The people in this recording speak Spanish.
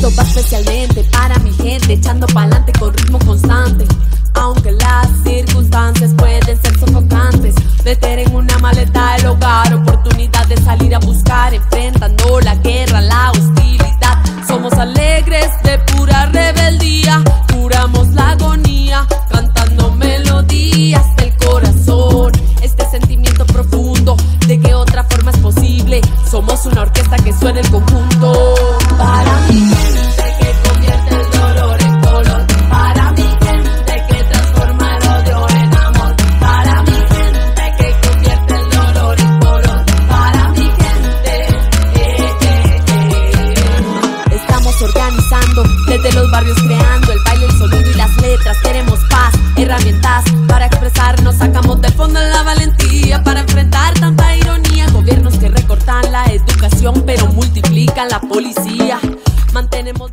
Esto va especialmente para mi gente, echando pa'lante con ritmo constante. Aunque las circunstancias pueden ser sofocantes, meter en una maleta el hogar, oportunidad de salir a buscar, enfrentando la guerra, la hostilidad. Somos alegres de pura rebeldía, curamos la agonía, cantando melodías del corazón. Este sentimiento profundo de que otra forma es posible, somos una orquesta que suena el conjunto. Creando el baile, el sonido y las letras. Queremos paz, herramientas para expresarnos. Sacamos de fondo la valentía para enfrentar tanta ironía. Gobiernos que recortan la educación pero multiplican la policía. Mantenemos